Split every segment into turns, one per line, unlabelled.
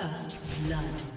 First blood.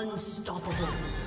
Unstoppable.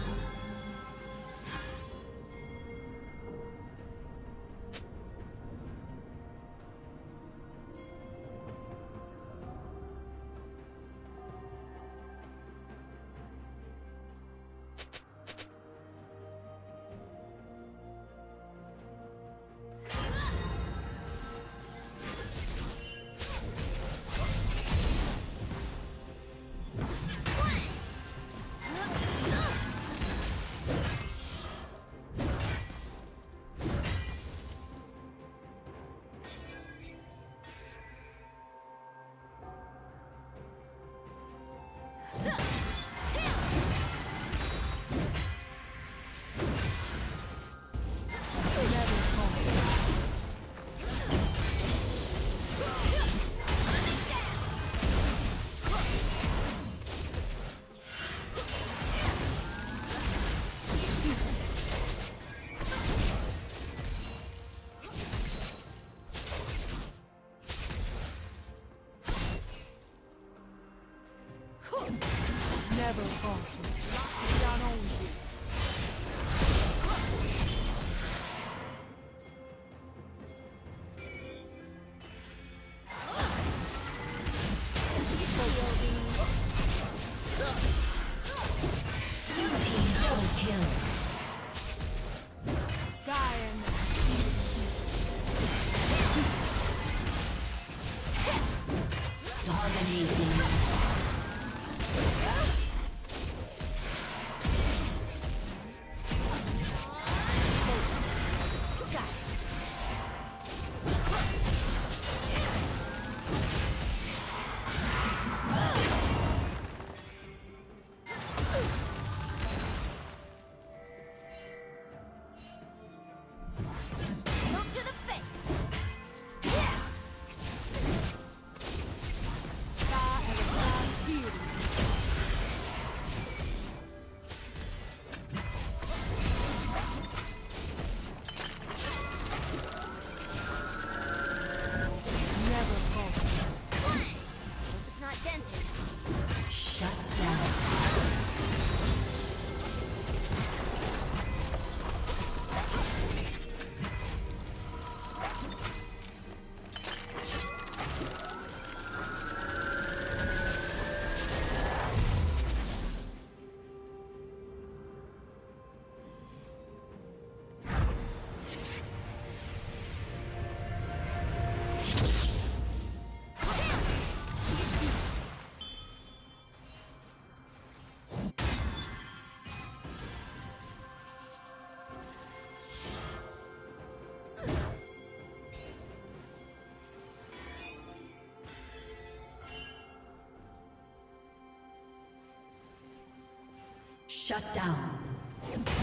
Level 4.
Shut down.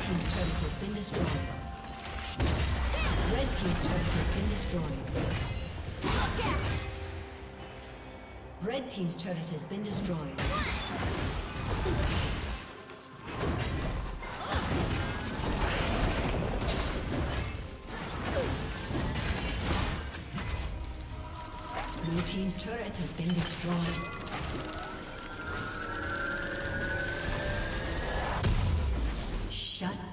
Team's turret has been destroyed. Red Team's turret has been destroyed. Red Team's turret has been destroyed. Blue Team's turret has been destroyed.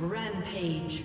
Rampage.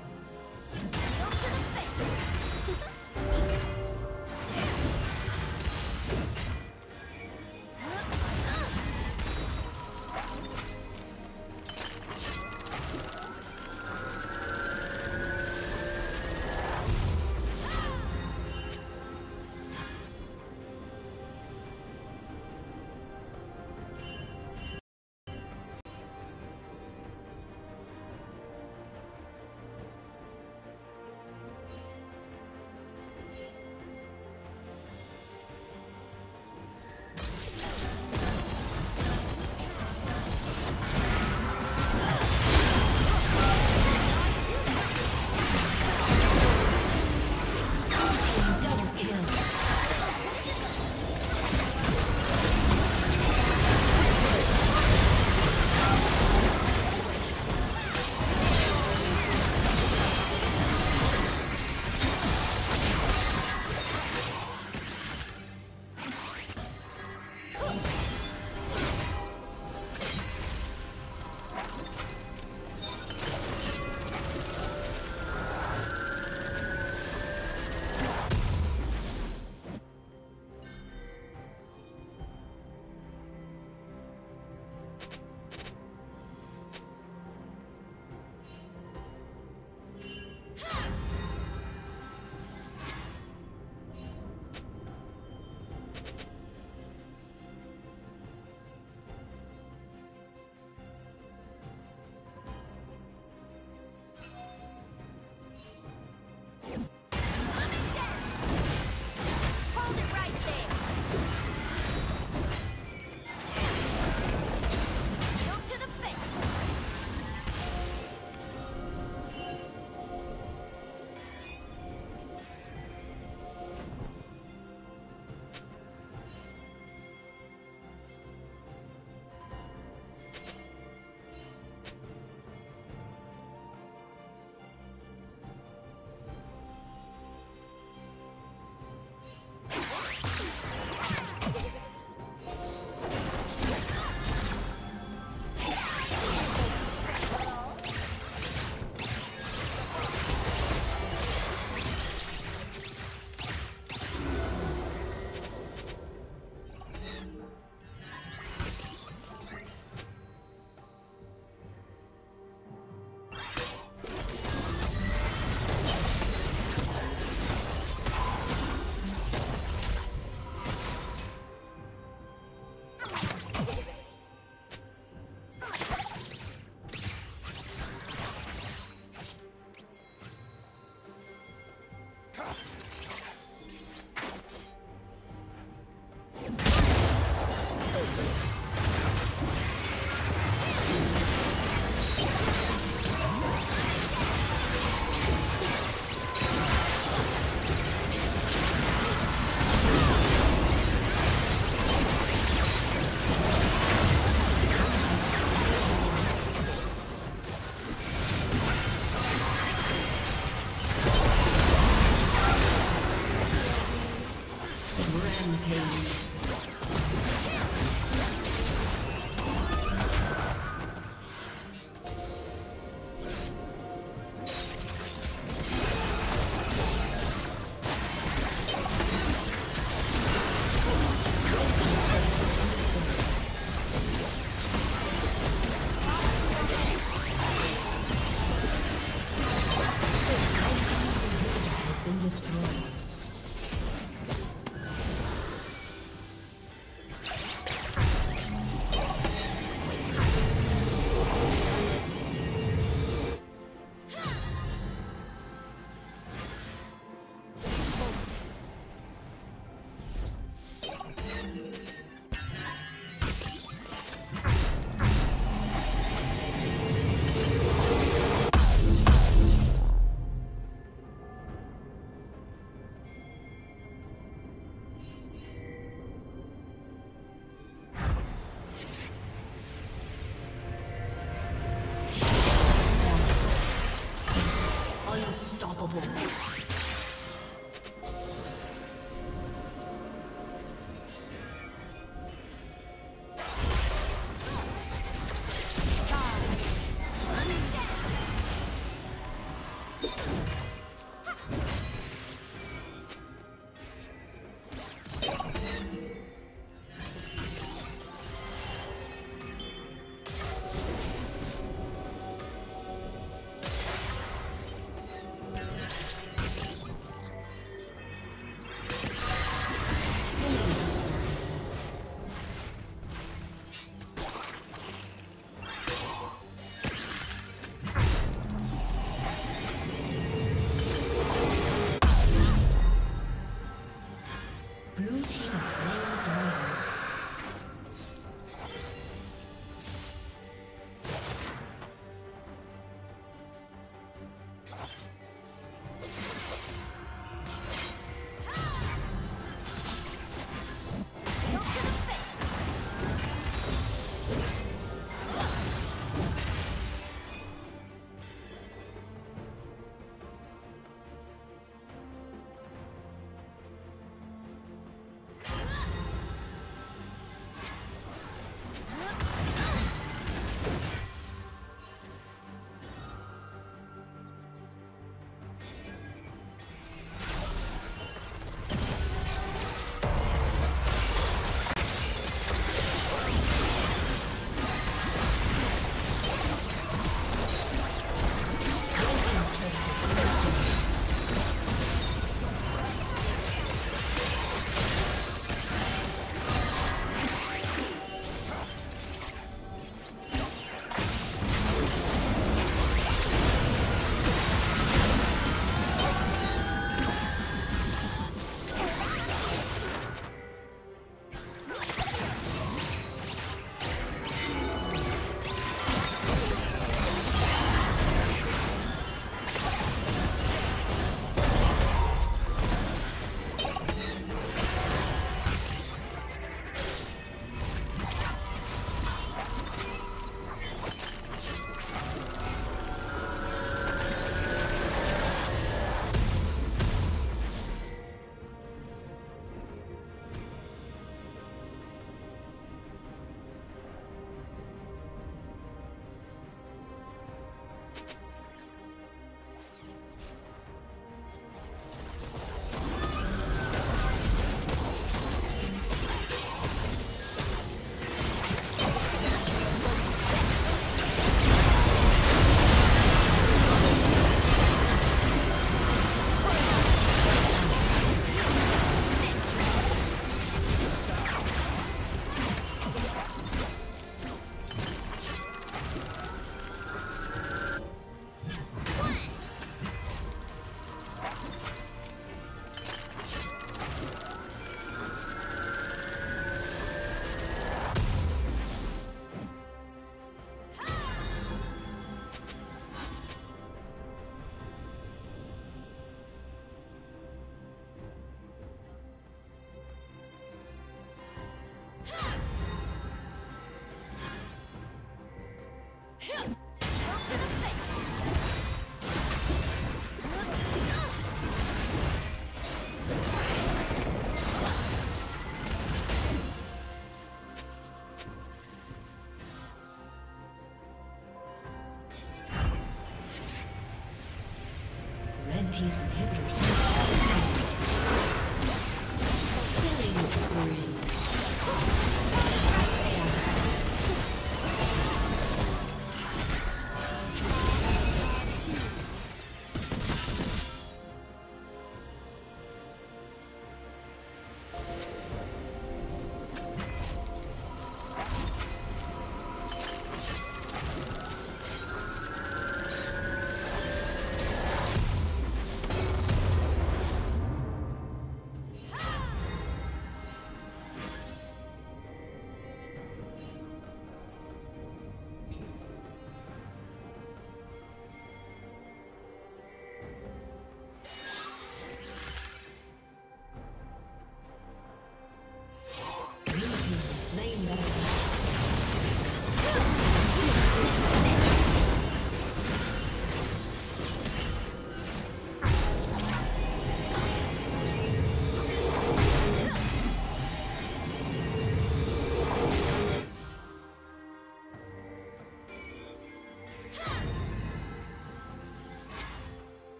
Team's inhibitors